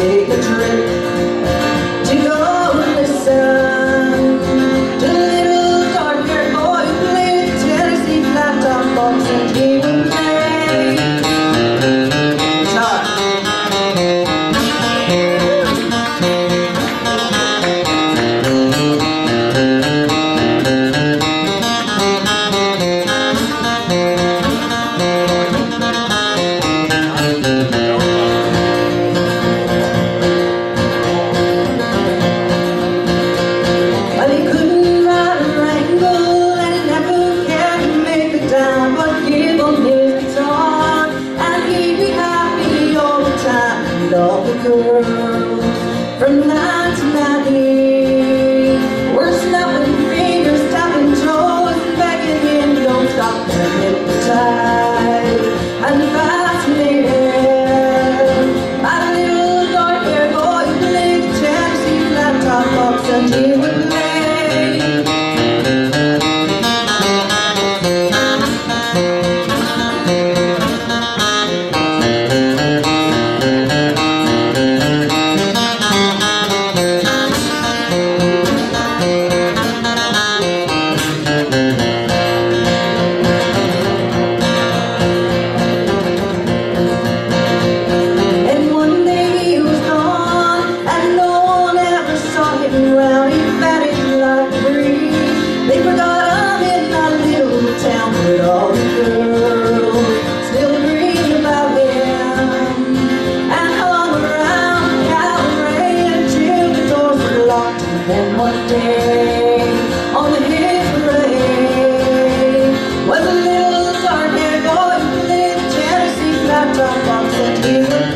Take a trip. girl from 9 to 90. We're snapping fingers, tapping toes, and begging him, don't stop. I'm fascinated. Little dark boy, the laptop box, and Thank you.